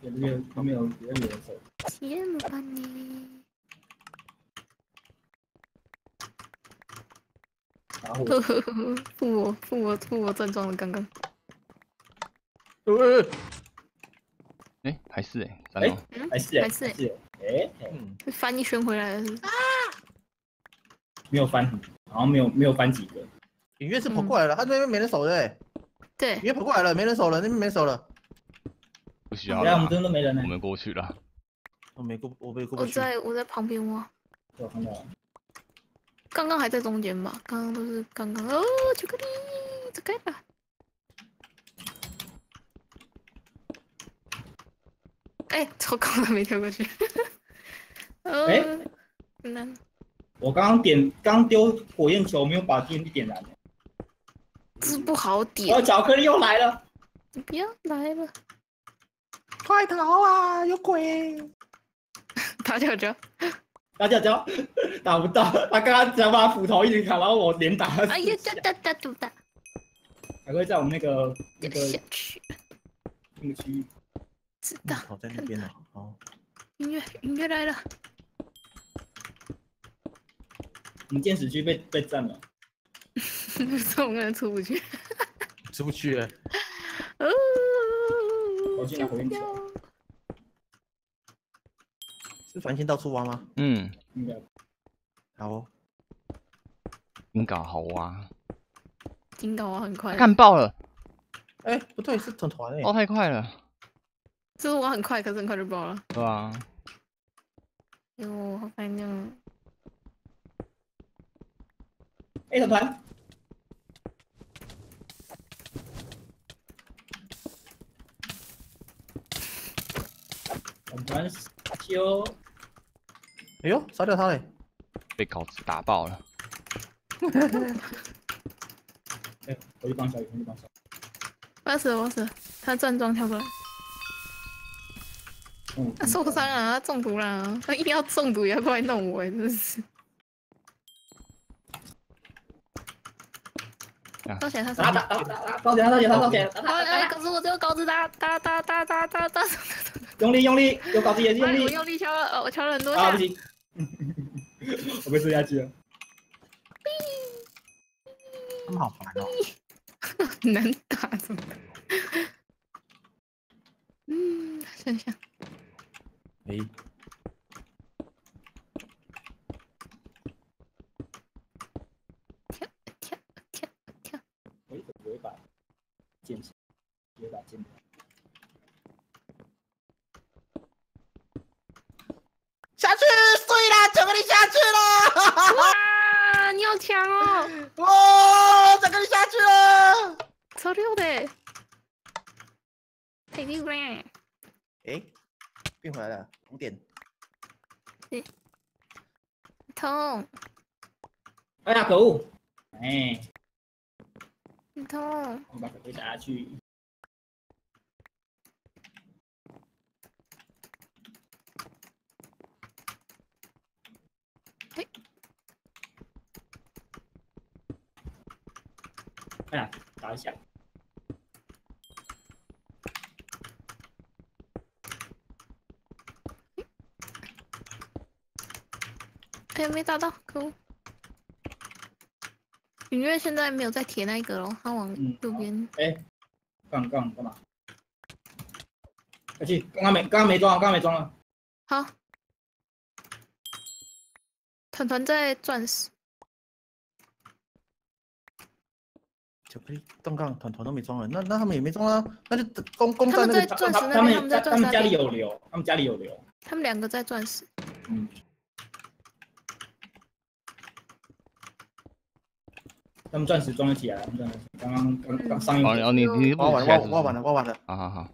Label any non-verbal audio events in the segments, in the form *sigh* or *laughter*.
有没有有没有有没有人手？羡慕吧你。打火呵呵呵呵，负我负我负我正装了刚刚。呃，哎，还是哎，三哎还是欸还是还是欸哎翻一圈回来了是不是。没有翻，好像没有没有翻几个。隐约是跑过来了，他那边没人守的哎，对隐，约跑过来了，没人守了，那边没人守了。我们真的没人呢我。们过去了。我没过，我没过我不去。在我在旁边挖，我看到了，刚刚还在中间吧？刚刚都是刚刚哦，巧克力，走开吧。哎，超高了，没跳过去。呃 *laughs* 哎很难。我刚刚点刚丢火焰球，没有把 TNT 点燃。这不好点。哦，巧克力又来了，你不要来了，快逃啊！有鬼！*laughs* 打脚脚。打脚脚 *laughs* 打不到，他刚刚只要把斧头一直砍，然后我连打哎呀，哒哒哒哒哒，还会在我们那个那掉个下去。那个区域。知道，好在那边呢。哦，音乐音乐来了，我们剑齿区被被占了，*laughs* 这我们出不去。出不去了。哦，我进来回应掉是繁星到处挖吗？嗯，应该好哦，挺搞好挖，金镐挖，很快，干爆了，哎，不对，是团团哎爆。太快了，就是我很快，可是很快就爆了。对啊？哟，好烦呀！哎，团团，团团修，哎呦，杀掉他嘞！被稿子打爆了，哎，我去帮小雨，我去帮小雨。我要死了，我死了！他站桩跳过来，嗯，他受伤了，他中毒了，他一定要中毒也要过来弄我，真是。啊烧起来，他打烧起来！打打打打，烧起来，烧起来，烧起来，打打哎哎，打打，可是我只有稿子打打打打打打打，用力用力，有搞自己也是用力，我力。用力敲了，呃我敲了很多啊，下不。行，*laughs* 我被射下去了。他们好烦哦。*laughs* 很难打，怎么办？嗯，想想，哎，跳跳跳跳，我一直不会把剑起，不会把剑。下去，碎啦，巧克力下去了！哇，你好强哦，哇，巧克力下去了！超溜的欸，太溜了！哎，变回来了，五点。痛，哎呀，可恶！哎，很痛，我把可可打下去。嘿一下。哎，没打到，可恶！云月现在没有在铁那个了，他往嗯右边。哎，杠杠干嘛？快去！刚刚没，刚刚没装，刚刚没装了。好，团团在钻石，巧克力动杠团团都没装了，那那他们也没装啊，那就等攻攻他们在钻石那他边，他们在们他他们家里钻石那边，有流，他们家里有流。他们两个在钻石。嗯。他们钻石装了起来，他们钻石刚刚刚刚上一回哦哦，你你不挖完起来是不是挖挖完了，挖完了。好好好，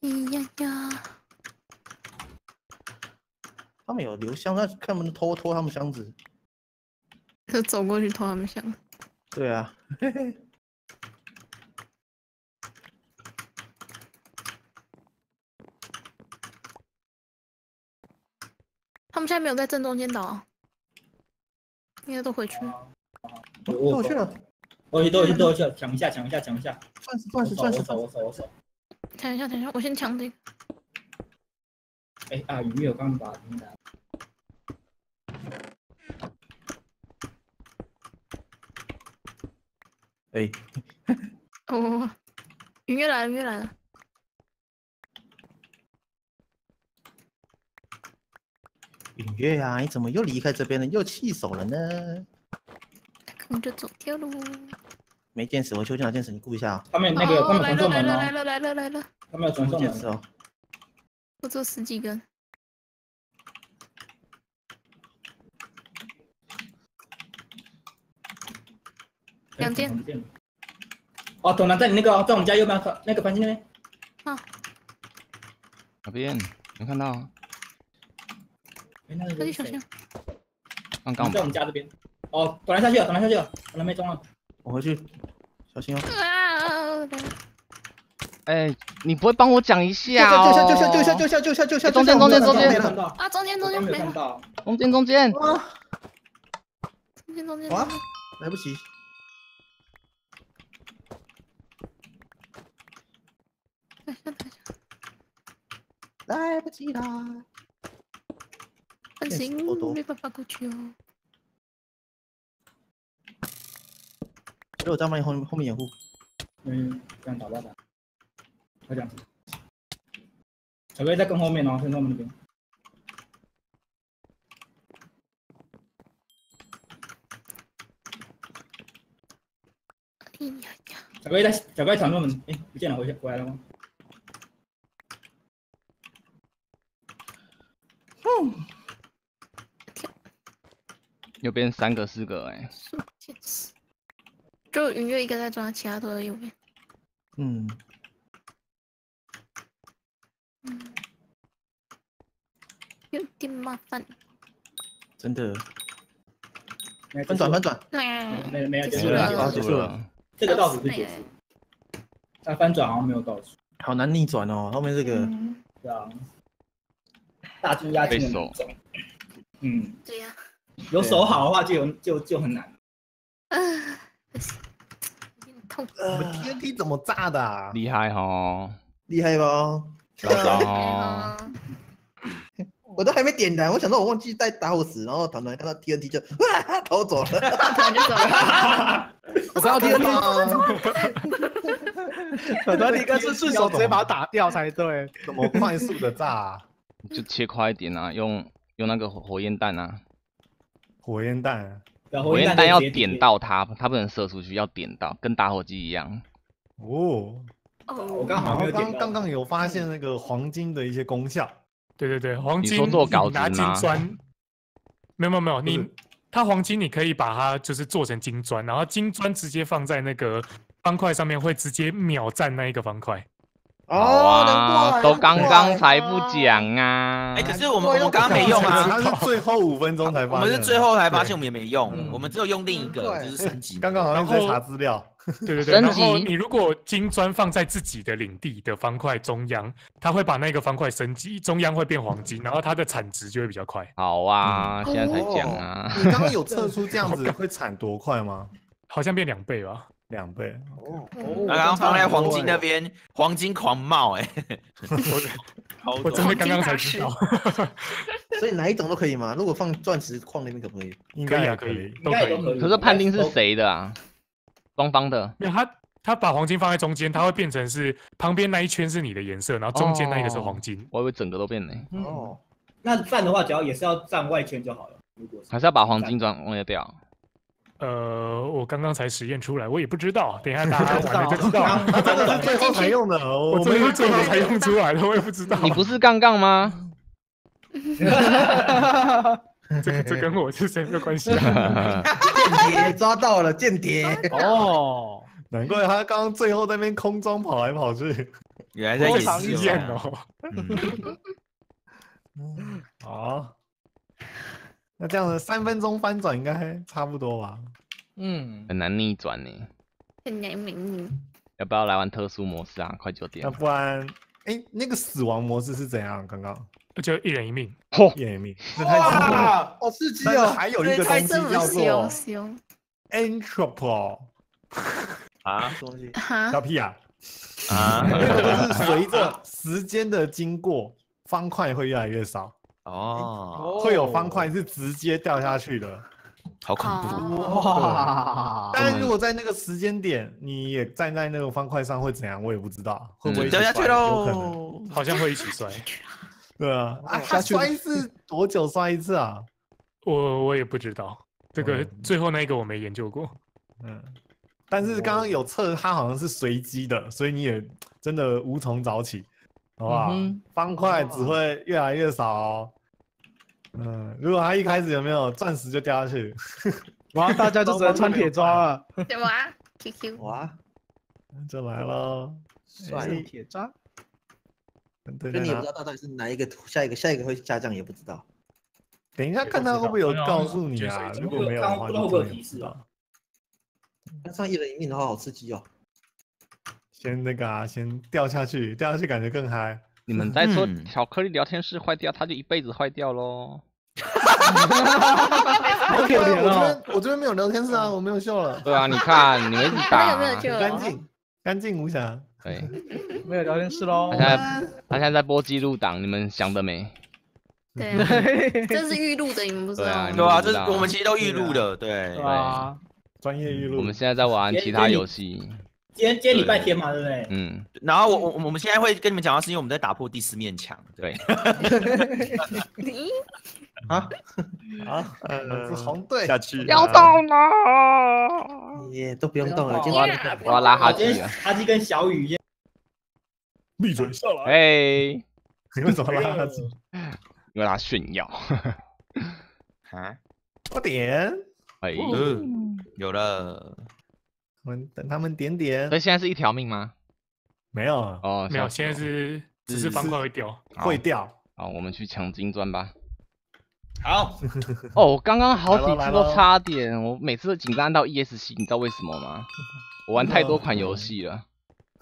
咿呀呀，他们有留箱，那看不能偷偷他们箱子。就走过去偷他们香。对啊，嘿嘿，他们现在没有在正中间岛啊，应该都回去了。我我我去了，我去都有去都有去了，抢一下抢一下抢一下，钻石钻石钻石守我走我走我守。等一下，等一下，我先抢这个。哎啊，鱼月我刚刚把平台。哎，哦，云月来了，云月来了。允月啊，你怎么又离开这边了，又弃守了呢？我就走掉喽。没电池，我修电脑电池，你顾一下啊。他们那个有他们哦来传送门哦，了来了来了来了来了，他们有传送门。顾电池哦。我做十几根。两件。哦，董楠在你那个在我们家右边那个房间那边。哪边？没看到啊？哎，那个小心！刚刚在我们家这边。哦，董楠下去了，董楠下去了，董楠没中了。我回去，小心哦。啊！哎，你不会帮我讲一救下下哦？救下就下就下就下就下！中间中间中间没有看到，啊，中间中间没有没有看，到。中间中间，哇，中间中间。哇中间来不及。来不及啦！不行没办法过去哦。所以我在帮你后后面掩护。嗯，这样打吧打。他这样子。小哥在更后面哦，更后面那边。哎呀呀！小哥在小哥在传送门，哎，不见了，回去回来了吗？右边三个四个哎。就云月一个在抓，其他都在右边。嗯，嗯，有点麻烦。真的。没翻转翻转，哎，没没有结结束了，结束了。这个倒数是结束，但翻转好像没有倒数。好难逆转哦。后面这个嗯，对啊，大猪压金的被守那种。嗯，对呀。有手好的话就有就就很难。我们 TNT 怎么炸的啊？厉害哦，厉害吧？糟糕哎哦，呀我都还没点燃，我想到我忘记带打火石，然后团团看到 TNT 就 *laughs* 哇逃走了。突然就走了。我看到 TNT，团团应该是顺手直接把它打掉才对。怎么快速的炸、啊？就切快一点啊，用用那个火火焰弹啊，火焰弹啊火焰弹要点到它，它不能射出去，要点到，跟打火机一样。哦，哦，我刚好。刚刚刚有发现那个黄金的一些功效，对对对，黄金说做稿拿金砖，没有没有没有，你它黄金你可以把它就是做成金砖，然后金砖直接放在那个方块上面，会直接秒占那一个方块。好哦，都刚刚才不讲啊。哎、。可是我们我们刚刚没用啊，他是最后五分钟才发现，我们是最后才发对现我们也没用，嗯我们只有用另一个就是升级。刚刚好像在查资料，对对对，升然后级你如果金砖放在自己的领地的方块中央，它会把那个方块升级，中央会变黄金，然后它的产值就会比较快，好啊，现在才讲哦。啊。你刚刚有测出这样子 *laughs* 会产多快吗？好像变两倍吧。两倍，哦刚刚放在黄金那边，黄金狂冒哎、*laughs* 好多我真的刚刚才知道，*laughs* 所以哪一种都可以吗？如果放钻石矿那边可不可以？应可以啊，该也可可以，都可以。可是判定是谁的啊？双方的。没有他，他把黄金放在中间，它会变成是旁边那一圈是你的颜色，然后中间那一个是黄金。我以为整个都变了，哦，那站的话，只要也是要站外圈就好了。如果是还是要把黄金转忘掉？呃，我刚刚才实验出来，我也不知道，等一下大家玩了就知道。他真的是最后才用的，我真的是最后才用出来的，我也不知道。你不是杠杠吗？*laughs* 这个这跟我是谁没有关系啊？*laughs* 间谍抓到了，间谍。哦，难怪他刚刚最后在那边空中跑来跑去。原来在我演戏实验哦。哦。嗯，*laughs* 好，那这样子三分钟翻转应该差不多吧？嗯，很难逆转呢。很难明要不要来玩特殊模式啊？快九点那了。不然，哎，那个死亡模式是怎样？刚刚就一人一命，一人一命，这太刺激了。好刺激哦！还有一个东西叫凶做凶，entropy，啊，什么东西哈小，屁啊！啊？*laughs* 那个是随着时间的经过，方块会越来越少，哦，会有方块是直接掉下去的。好恐怖！哦哇，但是如果在那个时间点，你也站在那个方块上会怎样，我也不知道，会不会掉下去摔有可能。喽！好像会一起摔。*laughs* 对啊，啊，摔是多久摔一次啊？我我也不知道，这个哦最后那个我没研究过。嗯，但是刚刚有测，它好像是随机的，所以你也真的无从找起，好不好？嗯方块只会越来越少哦。嗯，如果他一开始有没有钻石就掉下去，哇，大家就只能穿铁装了，*laughs* *laughs* 对吧？QQ，哇，就来了。帅哎铁渣。对对对所以你也不知道，它到底是哪一个下一个下一个会下降，也不知道。等一下看他会不会有告诉你啊？如果没有的话，就真的也提示啊不知道。那上一人一命的话，好刺激哦。先那个啊，先掉下去，掉下去感觉更嗨。你们在说嗯巧克力聊天室坏掉，它就一辈子坏掉喽。*laughs* 好可怜我这哦。边我这边没有聊天室啊，我没有秀了，对啊，你看你们打？干净干净无瑕。对，*laughs* 没有聊天室喽他。现在他现在在播记录档，你们想的没？对啊，*laughs* 这是预录的，你们不知道？对啊你对啊，这是我们其实都预录的，对对。啊，专业预录。我们现在在玩其他游戏，今天今天礼拜天嘛，对不对？嗯，然后我我我们现在会跟你们讲到，是因为我们在打破第四面墙，对。咦 *laughs* 啊，呃，是红队下去。要动了，耶，都不用动了，不今要天我要拉哈基今天了。哈基跟小雨一样，闭嘴下来。哎，你为什么拉他自己？因为他炫耀。啊，快点，哎，嗯，有了，我们等他们点点所。以现在是一条命吗？没有啊，哦，没有，现在是只是方块会掉。好会掉。好，我们去抢金砖吧。好，*laughs* 哦，我刚刚好几次都差点，我每次都紧张按到 ESC，你知道为什么吗？我玩太多款游戏了。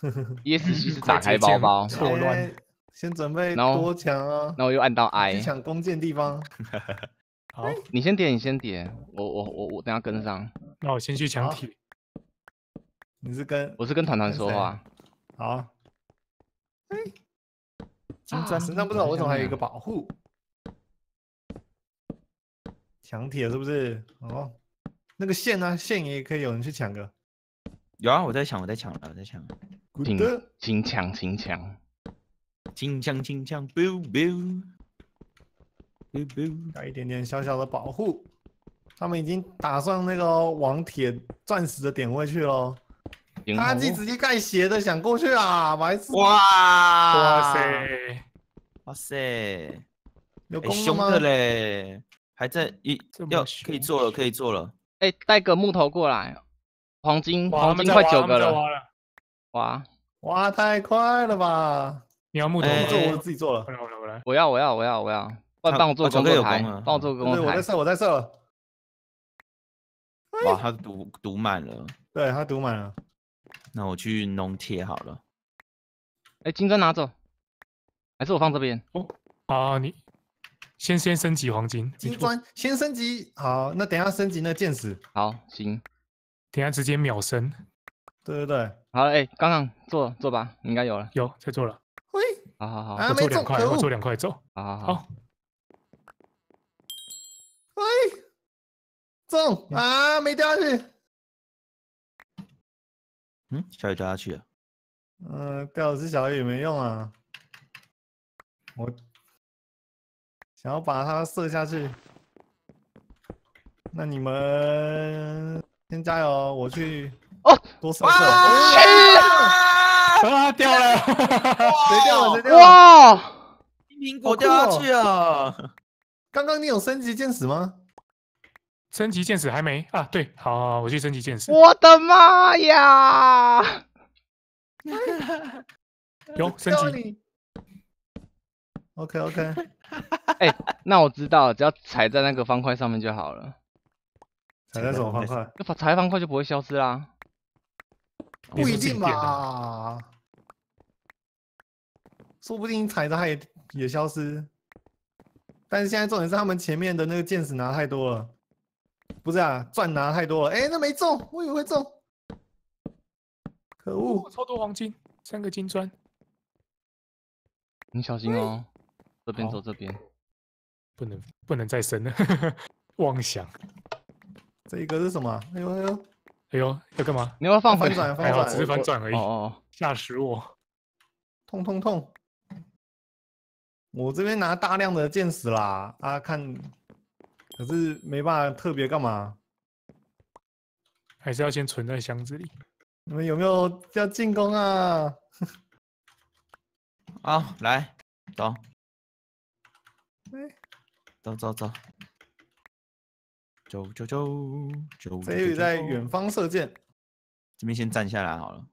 *laughs* ESC 是打开包包，错乱哎先准备然后多强啊！然后又按到 I。抢弓箭地方。*laughs* 好，你先点，你先点，我我我我等下跟上。那我先去抢好铁。你是跟我是跟团团说话。好，金啊身上不知道为什么还有一个保护。抢铁是不是？哦，那个线呢、线也可以有人去抢个。有啊，我在抢，我在抢了，我在抢，请请抢，请抢。金枪金枪，biu biu biu biu，有一点点小小的保护。他们已经打上那个往铁钻石的点位去喽。赢他自己直接盖斜的想过去啊，白痴！哇哇塞，哇塞，有功了哎凶的？嘞，还在一要可以做了，可以做了，哎，带个木头过来，黄金黄金快九个了。哇！哇，太快了吧！你要木头哎吗？这我自己做了我。来，我来。我要我要我要我要，帮我做工作台帮我做工对，作台。我在射，我在射。哇，他堵堵满了，对他堵满了。那我去弄铁好了，哎，金砖拿走，还是我放这边？哦，啊，你先先升级黄金，金砖先升级，好，那等一下升级那剑矢。好，行，等一下直接秒升。对对对，好了，哎，刚刚做做吧，应该有了。有在做了，喂，好好好，啊我做两块，我做两块走。好好好，好，喂，中啊，没掉下去。嗯，小雨掉下去了，嗯、掉的是小雨没用啊。我想要把它射下去。那你们先加油哦，我去哦多射射。哦啊，掉了！谁掉了？谁掉了？哇！苹果掉下去了，刚刚你有升级剑矢吗？升级剑士还没啊？对，好好，好我去升级剑士。我的妈呀！有升级，OK OK，哎那我知道，只要踩在那个方块上面就好了，踩在什么方块？那踩在方块就不会消失啦。不一定吧，说不定踩着它也也消失。但是现在重点是他们前面的那个剑士拿太多了，不是啊，钻拿太多了。哎，那没中，我以为会中。可恶哦，！超多黄金，三个金砖。你小心哦，这边走这边。不能不能再生了，*laughs* 妄想。这一个是什么？哎呦哎呦，哎呦，要干嘛？你要不要放回翻转翻还好，只是转，翻转而已哦，哦，吓死我！痛痛痛！我这边拿大量的箭矢啦，啊看，可是没办法特别干嘛。还是要先存在箱子里。你们有没有要进攻啊？*laughs* 啊，来，走哎，走走走，走走走走。这里走走在远方射箭，这边先站下来好了。